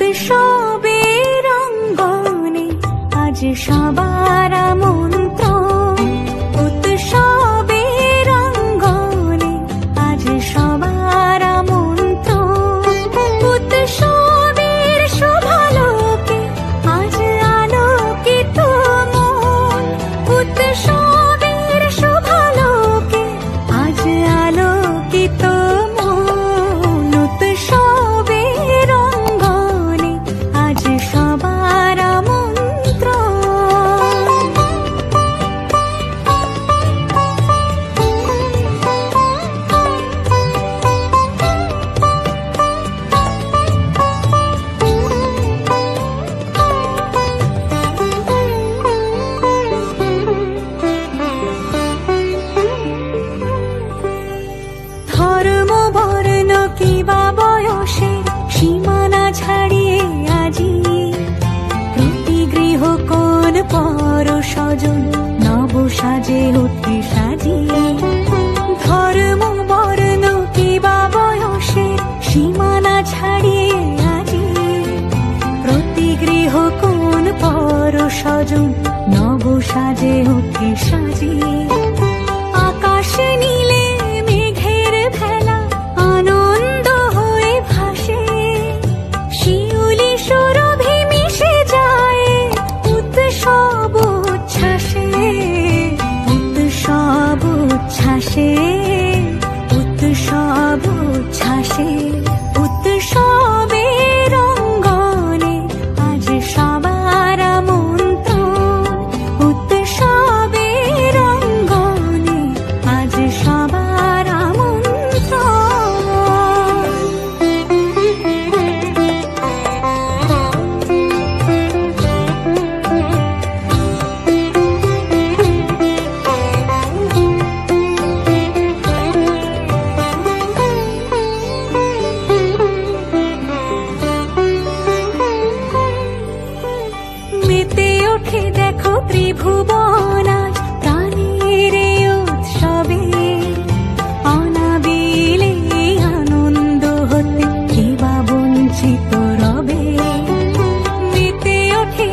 উৎসবের রঙ্গনে আজ সবার মন্ত্র কিবা বয়সে সীমানা ছাড়িয়ে আজি। প্রতি গৃহ কোন পর স্বজন নব সাজে অতি সাজি। ধর্ম বর্ণ কি বা বয়সে সীমানা ছাড়িয়ে আজি। প্রতি গৃহ কোন পর স্বজন নব সাজে অতি চোখে দেখো ত্রিভুবন আজ প্রাণীর উৎসবে অনাবিলে আনন্দ হতে কিবা বঞ্চিত রবে? মেতে ওঠে